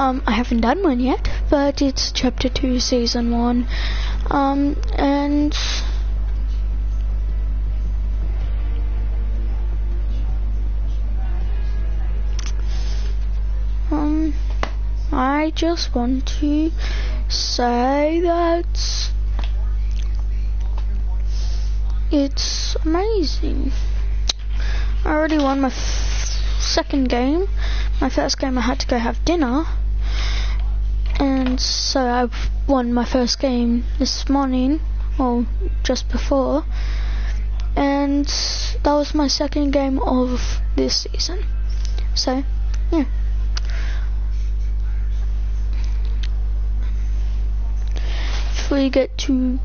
Um, I haven't done one yet, but it's chapter 2, season 1. Um, and... Um, I just want to say that it's amazing. I already won my second game. My first game I had to go have dinner. And so I won my first game this morning, or just before. And that was my second game of this season. So, yeah. If we get to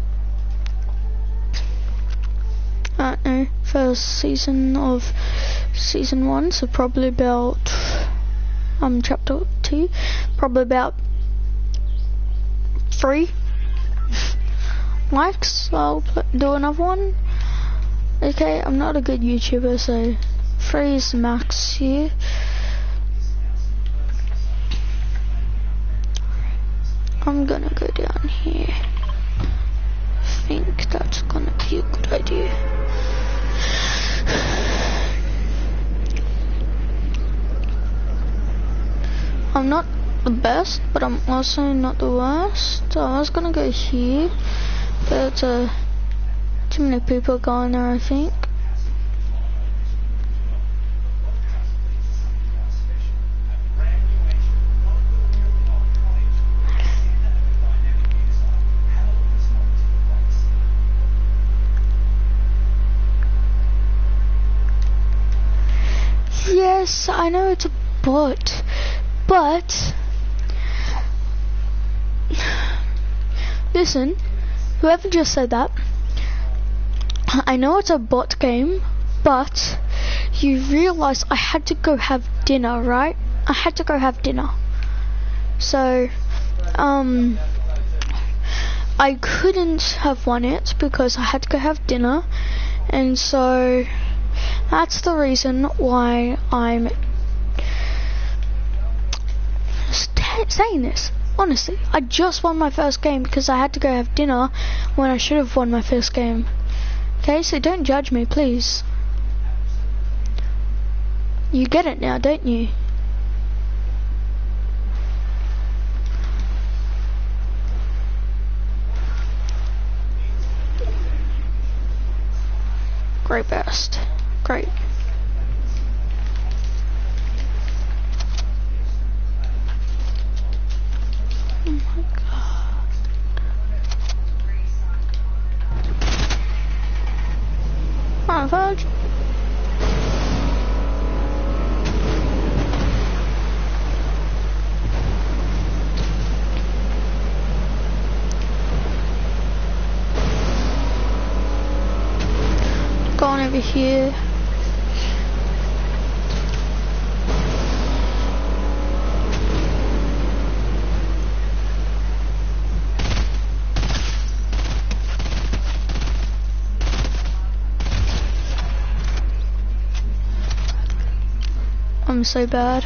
uh, no, first season of season one, so probably about um chapter two, probably about three likes. I'll do another one. Okay, I'm not a good YouTuber, so three is max here. I'm gonna go down here. I think that's gonna be a good idea. I'm not the best, but I'm also not the worst. I was gonna go here, but uh, too many people going there, I think. Yes, I know it's a bot, but listen, whoever just said that, I know it's a bot game, but you realize I had to go have dinner, right? I had to go have dinner. So, um, I couldn't have won it because I had to go have dinner, and so that's the reason why I'm saying this. Honestly, I just won my first game because I had to go have dinner when I should have won my first game. Okay, so don't judge me, please. You get it now, don't you? Great best. Great. Oh my god. Come on, Fudge. Going over here. I'm so bad.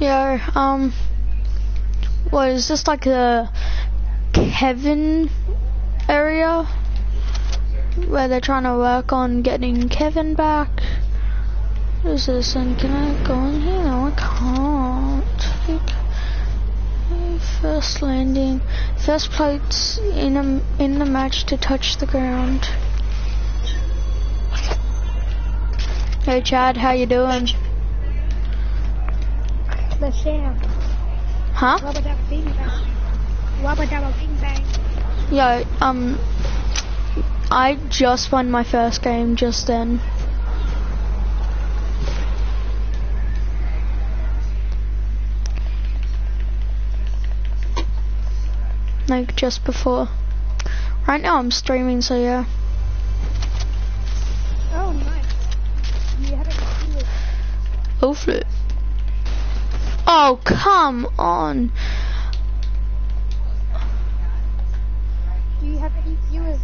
Yeah, um, what is this like the Kevin area where they're trying to work on getting Kevin back? What is this? And can I go in here? No, I can't. First landing, first plates in a in the match to touch the ground. Hey Chad, how you doing? the sham. Huh? What Robert Downey Bing Bang. Robert Downey Bing Bang. Yo, um, I just won my first game just then. Like just before. Right now I'm streaming, so yeah. Oh, nice. You haven't. Oh, flip. Oh, come on. Do you have any viewers?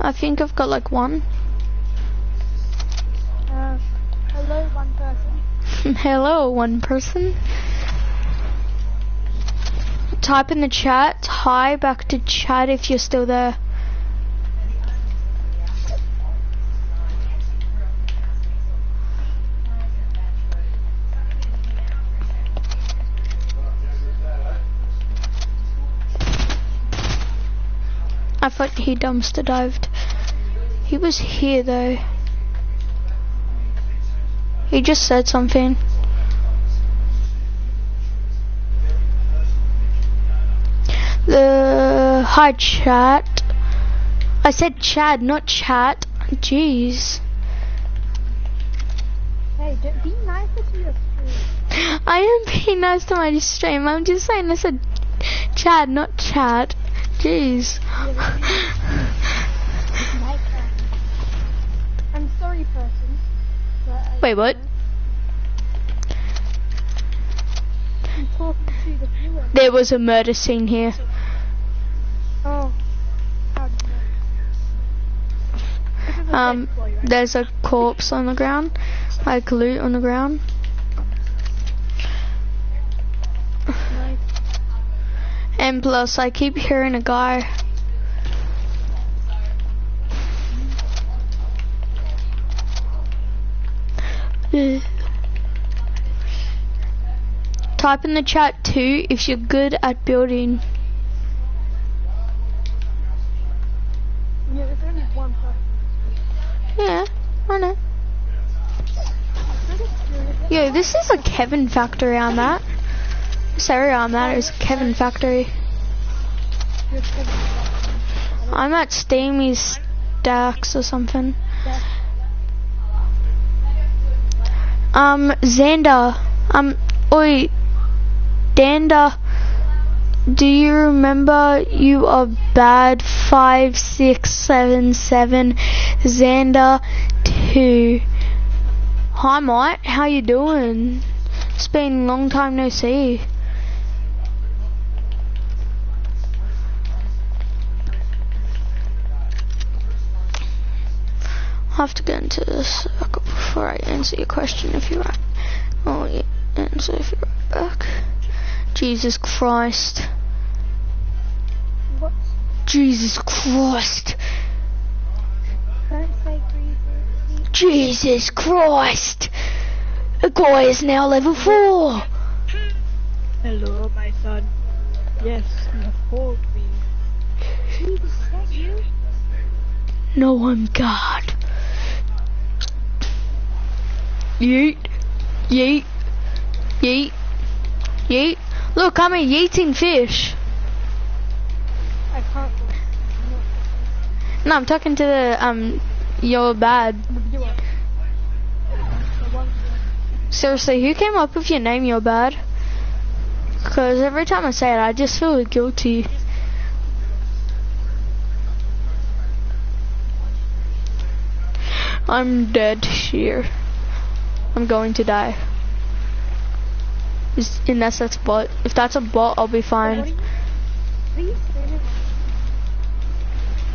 I think I've got like one. Uh, hello, one person. Hello, one person. Type in the chat, hi back to chat if you're still there. I thought he dumpster dived. He was here though. He just said something. The hi chat. I said Chad, not chat. Jeez. Hey, be nicer to your stream. I am being nice to my stream. I'm just saying I said Chad, not chat. Jeez. I'm sorry, person. Wait, what? There was a murder scene here. Oh. Um, there's a corpse on the ground, like loot on the ground. And plus, I keep hearing a guy. Ugh. Type in the chat too if you're good at building. Yeah, there's only one person. Yeah, I know. Yo, this is a Kevin factory I'm at. This area I'm at is Kevin factory. I'm at Steamy Stacks or something. Um, Xander, um, oi, Dander, do you remember you are bad five six seven seven Xander two? Hi mate, how you doing? It's been a long time no see. I have to get into the circle before I answer your question if you're right. Oh, yeah, answer if you're right back. Jesus Christ. What? Jesus Christ. Don't say greasy. Jesus Christ. The guy is now level 4. Hello, my son. Yes, called me. Jesus, is that you? No, I'm God. Yeet. Yeet. Yeet. Yeet. Look, I'm a yeeting fish. I can't look. I'm not No, I'm talking to the, um, you're bad. the viewer. The one viewer. Seriously, who came up with your name, you're bad? Because every time I say it, I just feel guilty. I'm dead here. I'm going to die. Is- Unless that's bot. If that's a bot, I'll be fine.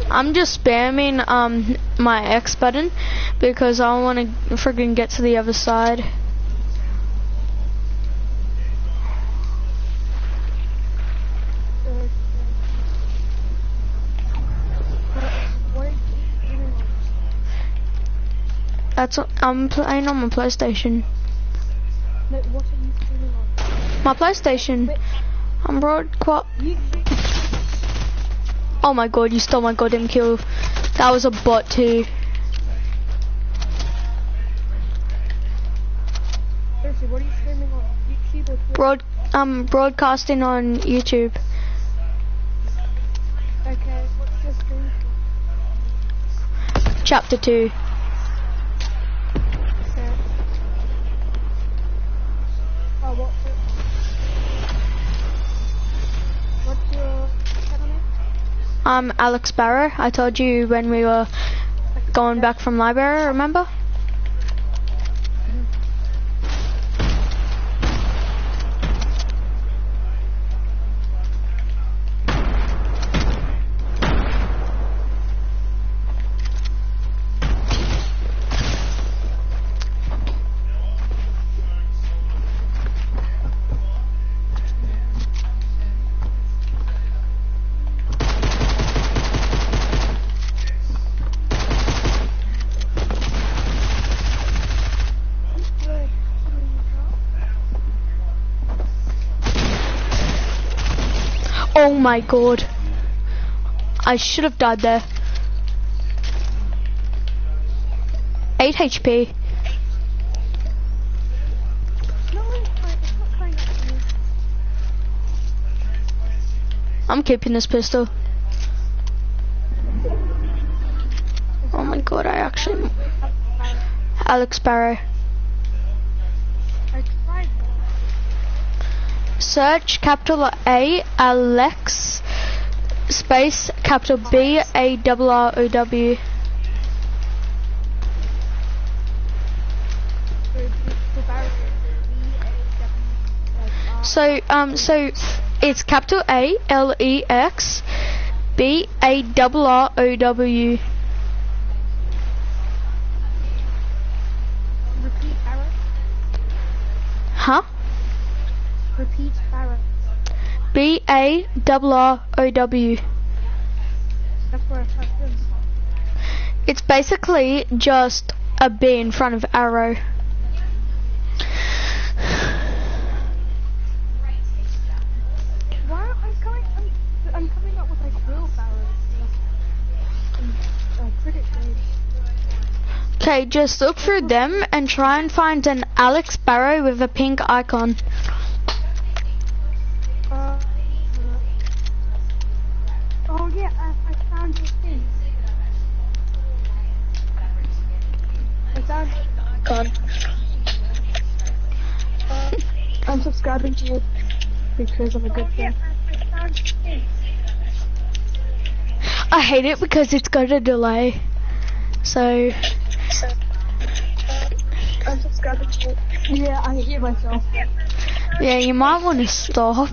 I'm just spamming um my X button because I want to friggin' get to the other side. That's I'm um, playing on my PlayStation. My PlayStation. I'm broad quite. Oh my god, you stole my goddamn kill. That was a bot too. Broad, I'm broadcasting on YouTube. Chapter 2. I'm Alex Barrow. I told you when we were going back from library, remember? My god. I should have died there. 8 HP. I'm keeping this pistol. Oh my god, I actually... Alex Barrow. I tried. Search capital A Alex space capital B A double R O W. So um so it's capital A L E X B A double R O W. Huh? Repeat. B A double R O W. That's where I typed in. It's basically just a B in front of arrow. Why I'm coming? I'm, I'm coming up with like wheelbarrows. And, cricket grade. Okay, just look through them and try and find an Alex Barrow with a pink icon. Oh yeah, I, I found your thing. I found Con. uh, I'm subscribing to you because I'm a good oh yeah, friend. I, I thing. I hate it because it's got a delay. So, I'm subscribing to you. Yeah, I hear myself. yeah, you might want to stop.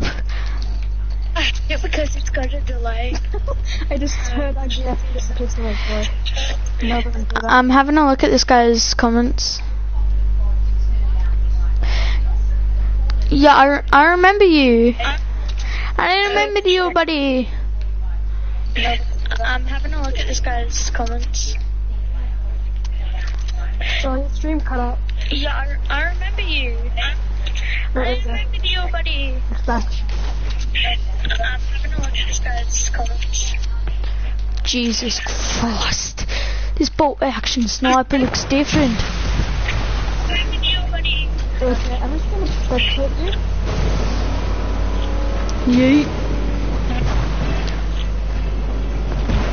Yeah, because it's got a delay. I just uh, heard I guess it's just to my voice. No, but do that. I'm having a look at this guy's comments. Yeah, I, re- I remember you. I remember you, buddy. I'm having a look at this guy's comments. So your stream cut out. Yeah, I, I remember you. What I remember you, buddy. Dispatch. I'm having a look at this guy's comments. Jesus Christ. This bolt action sniper looks different. I remember you, buddy. Okay, I'm just gonna spectate you. Yeet.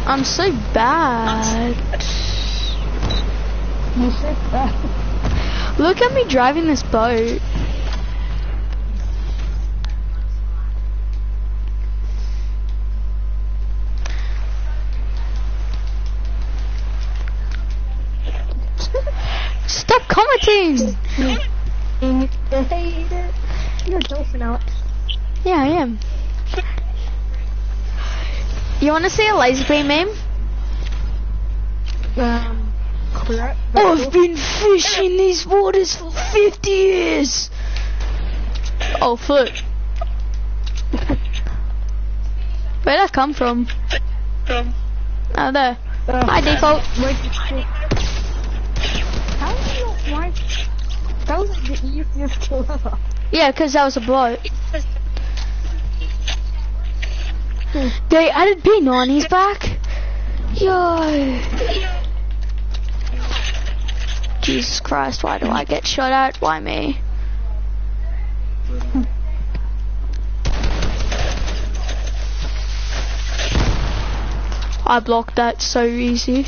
I'm so bad. You said that. Look at me driving this boat. Commenting! You're a dolphin, Alex. Yeah, I am. You want to see a laser beam meme? Um, copyright. I've been fishing these waters for 50 years! Oh, foot. Where'd that come from? From Oh, there. Uh, Hi, default. That was like the easiest kill ever. Yeah, 'cause that was a bloke. They added P90s back? Yo. Jesus Christ, why do I get shot at? Why me? I blocked that so easy.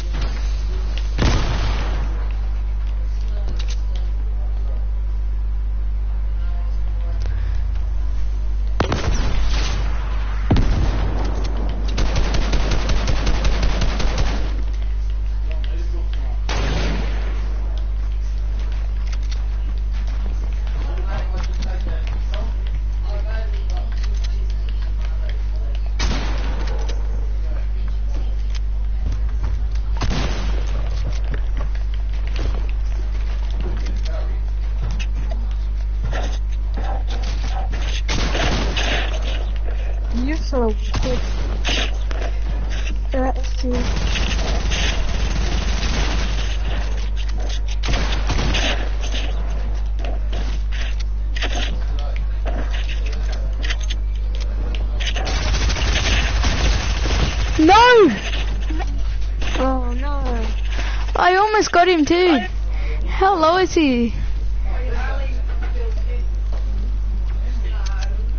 City.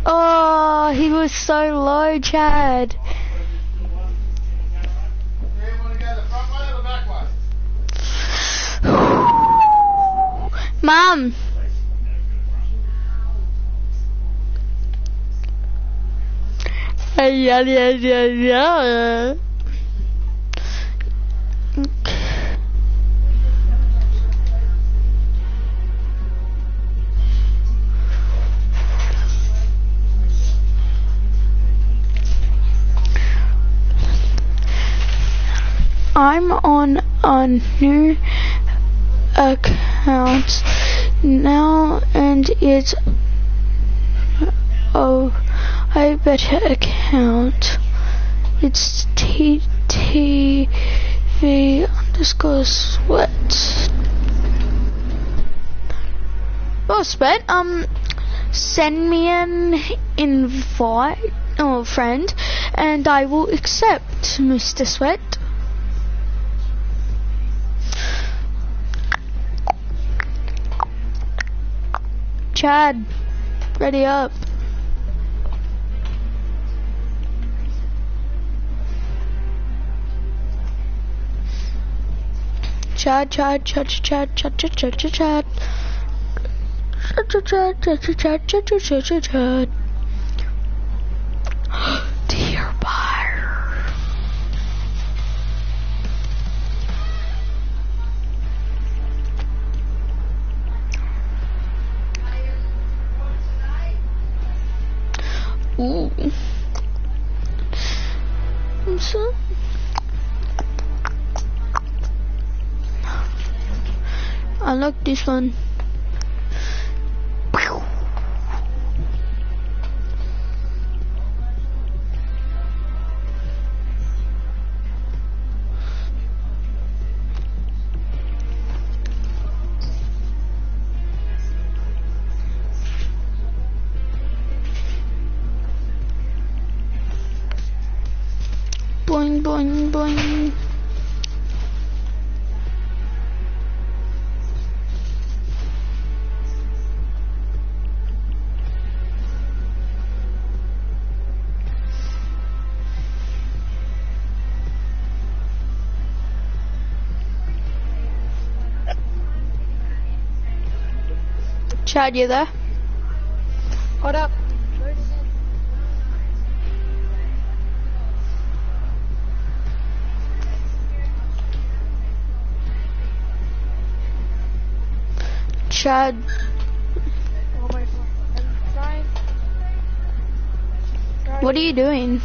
Oh, he was so low, Chad. Mom. Yeah, yeah, yeah, yeah. I'm on a new account now and it's oh I better account. It's TTV underscore sweat. Well, Sweat, um, send me an invite or friend, and I will accept, Mr. Sweat. Chad, ready up. Chad, Chad, Chad, Chad, Chad, Chad, Chad, Chad, Chad. Chad, Chad, Chad, Chad, Chad, Chad, Chad, Chad, Chad, Chad. Dear this one. Chad, you there? What up? Chad. What are you doing?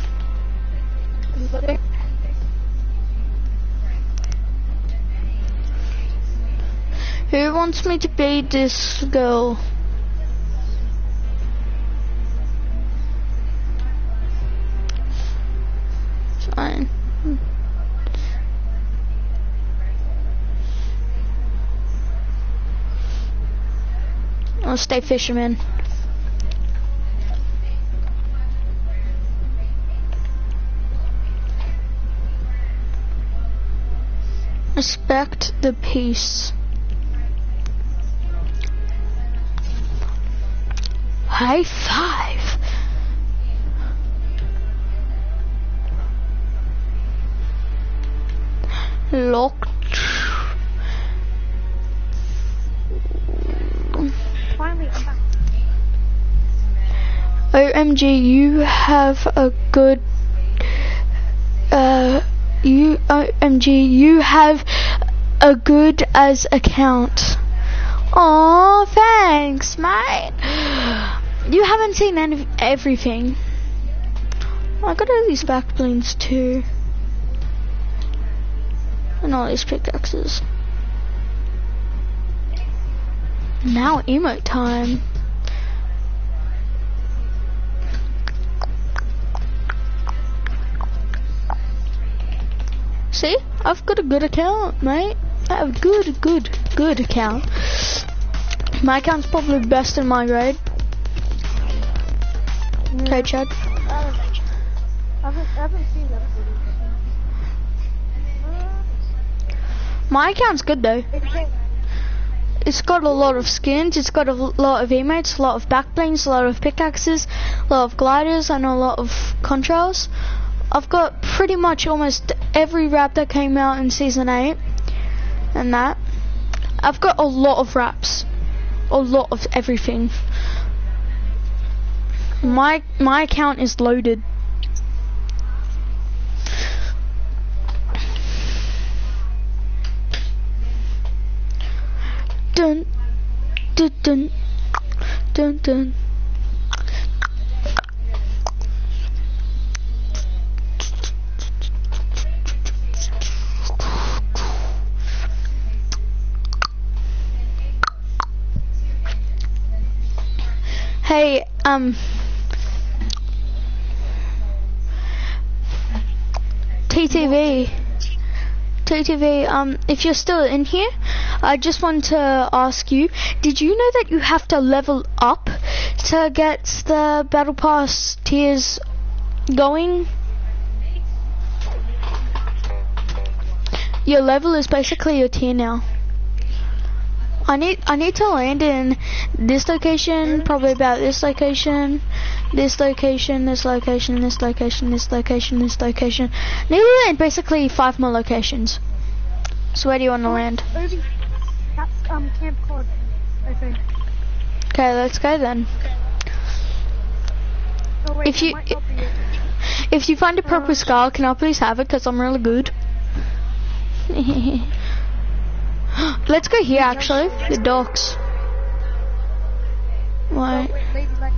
Who wants me to be this girl? Fine. I'll stay fisherman. Respect the peace. High five. Locked. Finally, OMG, you have a good. Uh, you OMG, you have a good as account. Aw, thanks, mate. You haven't seen any everything. I got all these back planes too. And all these pickaxes. Now emote time. See? I've got a good account, mate. I have a good, good, good account. My account's probably best in my grade that footage. My account's good though. It's got a lot of skins, it's got a lot of emotes, a lot of backblings, a lot of pickaxes, a lot of gliders, and a lot of contrails. I've got pretty much almost every wrap that came out in season 8 and that. I've got a lot of wraps. A lot of everything. My my account is loaded. Dun dun dun dun dun. Hey, um, TTV, TTV, um, if you're still in here, I just want to ask you, did you know that you have to level up to get the Battle Pass tiers going? Your level is basically your tier now. I need I need to land in this location, probably about this location, this location, this location, this location, this location, this location. Need to land basically five more locations. So where do you want to land? That's um Camp Cod, I think. Okay, let's go then. Oh wait, If you- might not be it. If you find a purple skull, can I please have it? Cause I'm really good. let's go here actually. The docks. Oh, Wait. wait, Lady Luck.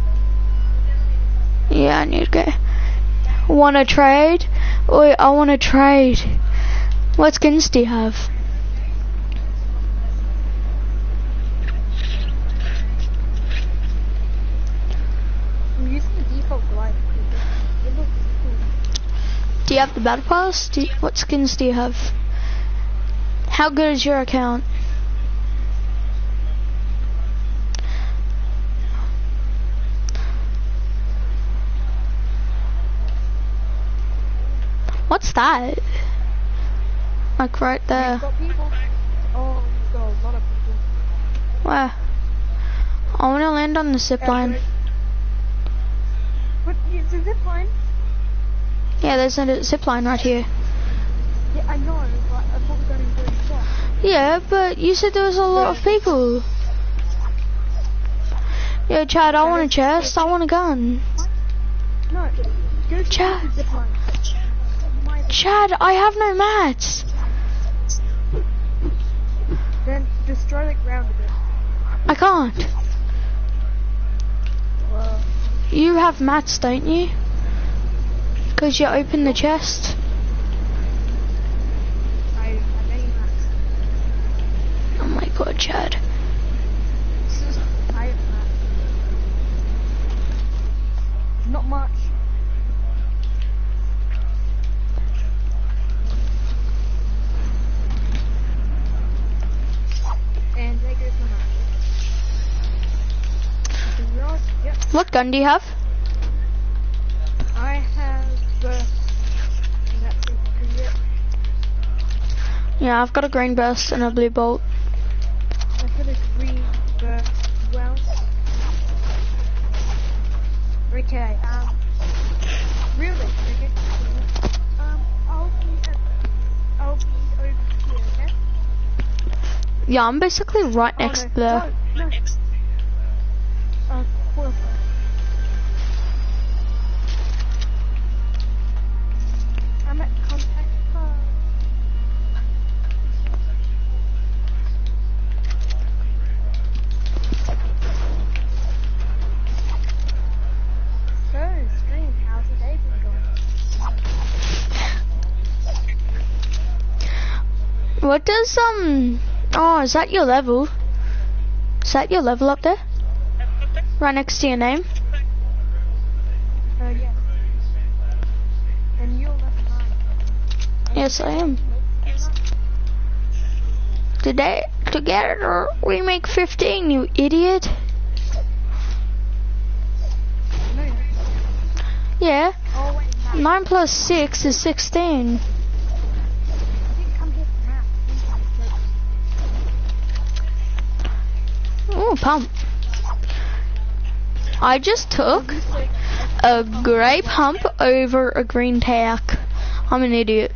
Yeah, I need to go. Wanna trade? Wait, I wanna trade. What skins do you have? I'm using the default glide. It looks cool. Do you have the battle pass? Do you, what skins do you have? How good is your account? What's that? Like right there. Got. Oh, we've got a lot of people. Where? I wanna land on the zip Yeah, line. But it's a zip line. Yeah, there's a zip line right here. Yeah, I know, but I thought we were going to go to shop. Yeah, but you said there was a lot of people. Yo, Chad, I want a chest. I want a gun. No, Chad. the zip line. My, Chad, I have no mats. then destroy the ground a bit. I can't. Well, You have mats, don't you? Because you opened the chest. I, I know you have. Oh my god, Chad. I have that. Not much. And there goes my match. Yep. What gun do you have? I have the. And that's basically it. Yeah, I've got a green burst and a blue bolt. Okay, um. Really? Okay. Um, I'll be at. I'll be over here, okay? Yeah, I'm basically right Oh, next no. to the. No, no. Uh, quarter. I'm at contact card. So, stream, how's the day been going? What does um? Oh, is that your level? Is that your level up there? Right next to your name? Uh, yes. And you're level 9. Yes, I am. Today, together, we make 15, you idiot. Yeah, Oh, wait, Matt. 9 plus 6 is 16. Ooh, pump. I just took a grey pump over a green tack. I'm an idiot.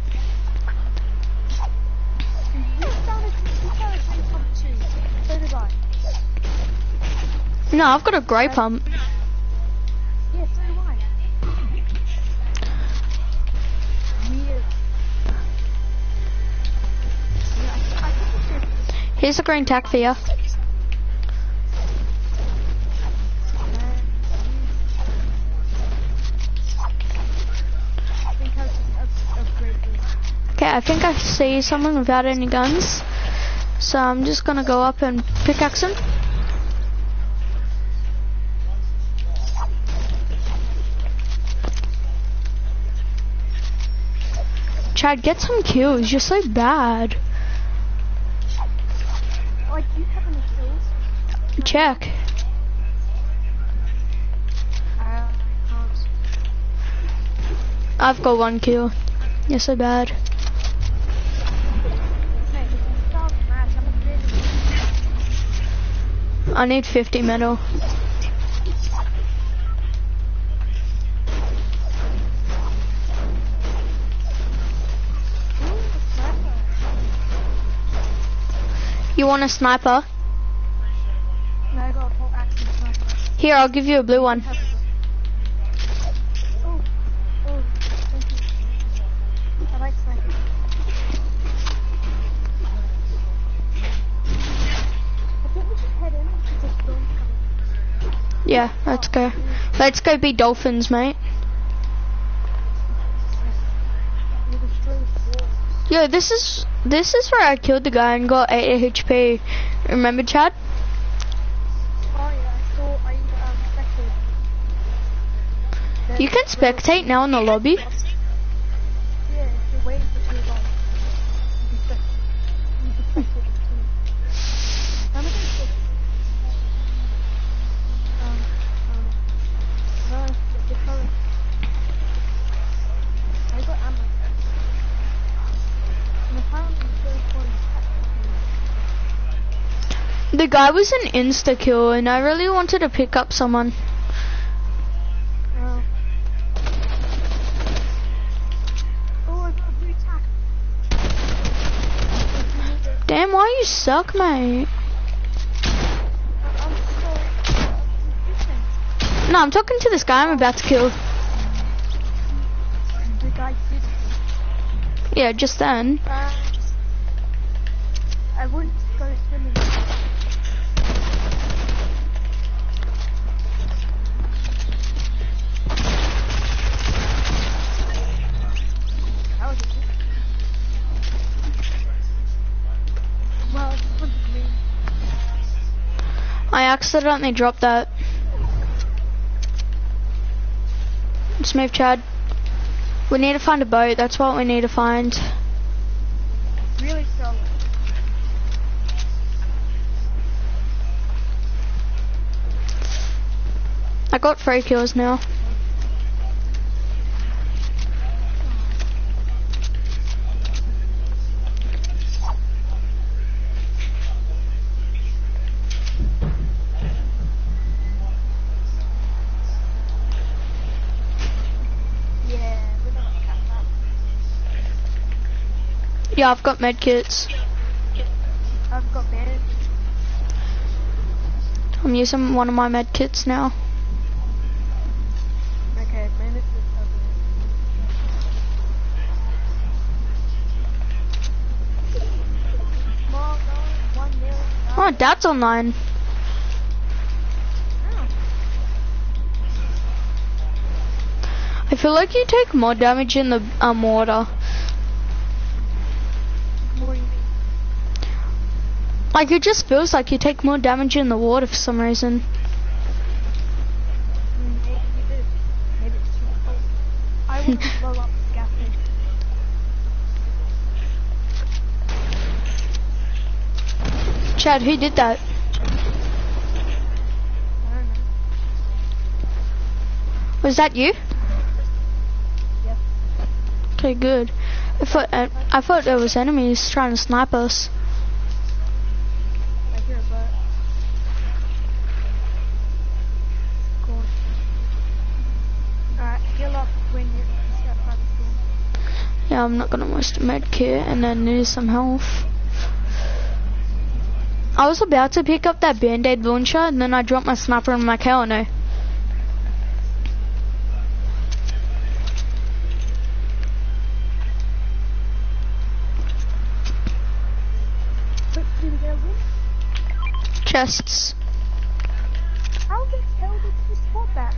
No, I've got a grey pump. Here's a green tack for you. Uh, I think I was just up, upgrade this. Okay, I think I see someone without any guns. So I'm just gonna go up and pickaxe him. Chad, get some kills. You're so bad. Like, you have any kills? Check. I've got one kill. You're so bad. Mate, if you start a match, I'm really I need 50 metal. Ooh, a sniper. You want a sniper? No, I got a bolt action sniper. Here, I'll give you a blue one. Have it. Oh, oh, thank you. I like snipers. I think we should head in because the storm's coming. Yeah, let's go. Let's go be dolphins, mate. Yo, this is this is where I killed the guy and got 8 HP. Remember, Chad? You can spectate now in the lobby. Yeah, if you're waiting for too long, you can spec- you can spectate it too. I'm against this. Um, um, no, the, the current. I got ammo. And apparently there's one The guy was an insta kill, and I really wanted to pick up someone. Damn, why you suck, mate? No, I'm talking to this guy I'm about to kill. Yeah, just then. Uh, I wouldn't I accidentally dropped that. Let's move, Chad. We need to find a boat. That's what we need to find. Really strong. I got three kills now. Yeah, I've got medkits. I've got bandage. I'm using one of my medkits now. Okay, bandage is ugly. Come on, go. One nil. Oh, Dad's online. Oh. I feel like you take more damage in the um, water. Like, it just feels like you take more damage in the water for some reason. Chad, who did that? Was that you? Yep. Okay, good. I thought uh, I thought there was enemies trying to snipe us. I'm not gonna waste a med kit and then use some health. I was about to pick up that band-aid launcher and then I dropped my sniper and my KO But did they win? Chests. How the hell did you spot that?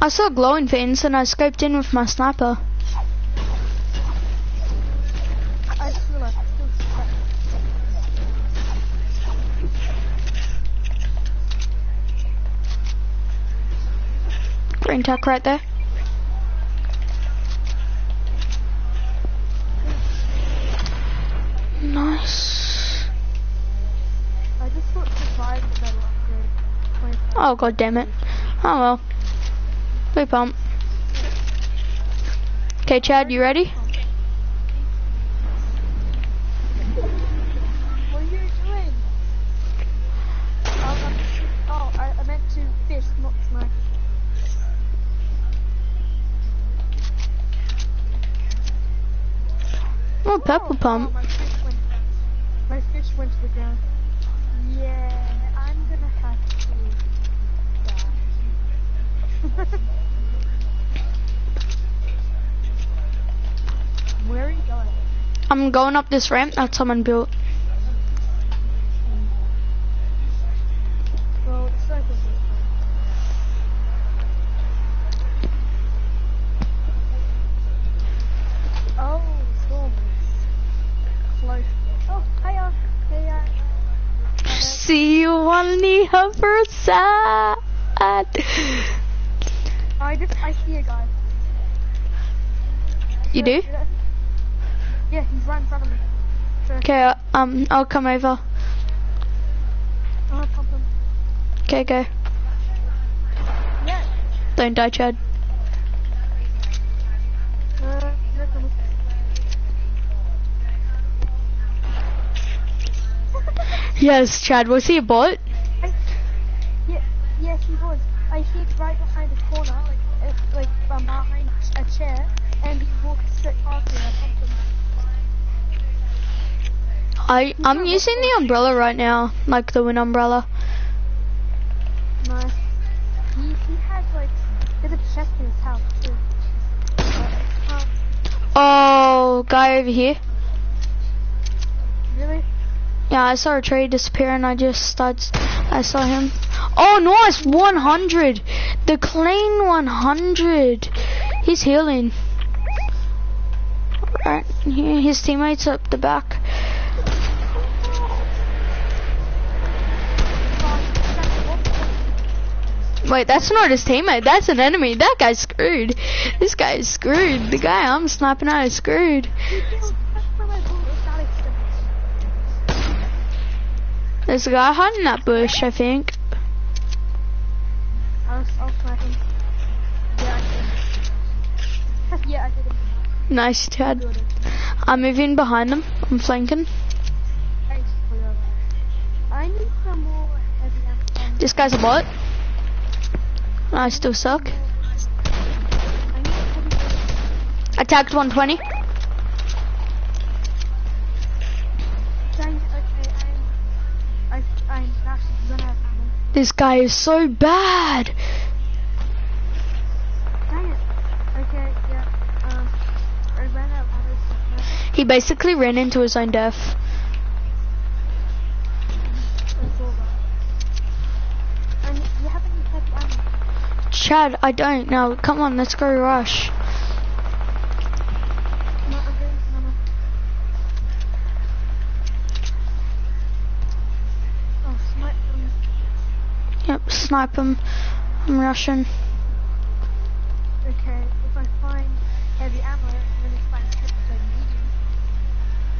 I saw glowing fins and I scoped in with my sniper. I just realized I still suck. Green right there. Nice. I just thought survive the metal upgrade. 25. Oh god damn it. Oh well. We pump. Okay, Chad, you ready? What are you doing? Oh, I'm, oh I, I meant to fish, not snipe. Oh, pump. oh, my fish went. My fish went to the ground. Yeah, I'm gonna have to. Where are you going? I'm going up this ramp that someone built. You do? Yeah, he's right in front of me. Okay, uh, um, I'll come over. I'm gonna him. Okay, go. Yeah. Don't die, Chad. Uh, here it comes. Yes, Chad, was he a bot? I, yeah, yes, he was. I hid right behind a corner, like, uh, like um, behind a chair, and he walked straight past me. I pumped him. I, I'm using the umbrella right now, like the wind umbrella. Nice. He he has like there's a chest in his house too. Oh, guy over here. really? Yeah, I saw a tree disappear and I just started, I saw him. Oh, nice, 100. The clean 100. He's healing. Here, his teammates up the back. Wait, that's not his teammate. That's an enemy. That guy's screwed. This guy is screwed. The guy I'm sniping at is screwed. There's a guy hiding in that bush, I think. I was, I was sniping. Yeah, I did. yeah, I did. Nice, Chad. I'm moving behind them. I'm flanking. This guy's a bot. I still suck. I tagged 120. Dang it, okay, I'm... I, I'm actually gonna have ammo. This guy is so bad. He basically ran into his own death. it's all right. And you have any heavy ammo? Chad, I don't. Now, come on, let's go rush. No, I'm doing some ammo. Oh. Yep, snipe him. I'm rushing. Okay, if I find heavy ammo, then it's fine. So medium.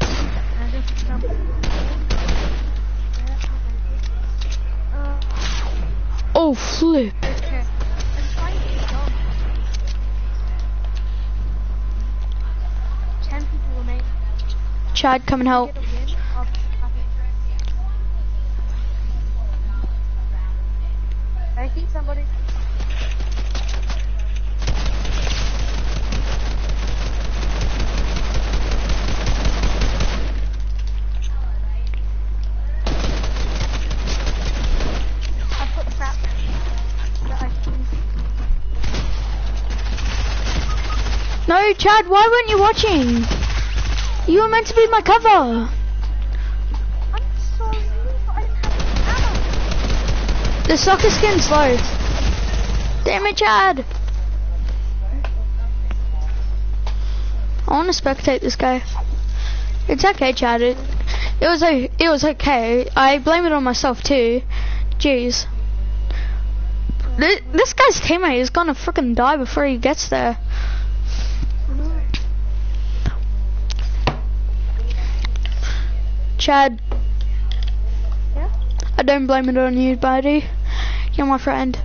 And I just jump. Yeah, Oh, flip. Okay. I'm trying to jump. Ten people remain. Chad, come and help. Get a win. I'll be happy. I see somebody. I put the trap that I can No, Chad, why weren't you watching? You were meant to be my cover. I'm sorry. The soccer skin's low. Damn it, Chad. I want to spectate this guy. It's okay, Chad. It, it was it was okay. I blame it on myself too. Jeez. This, this guy's teammate is gonna freaking die before he gets there. Chad, Yeah? I don't blame it on you, buddy. You're my friend.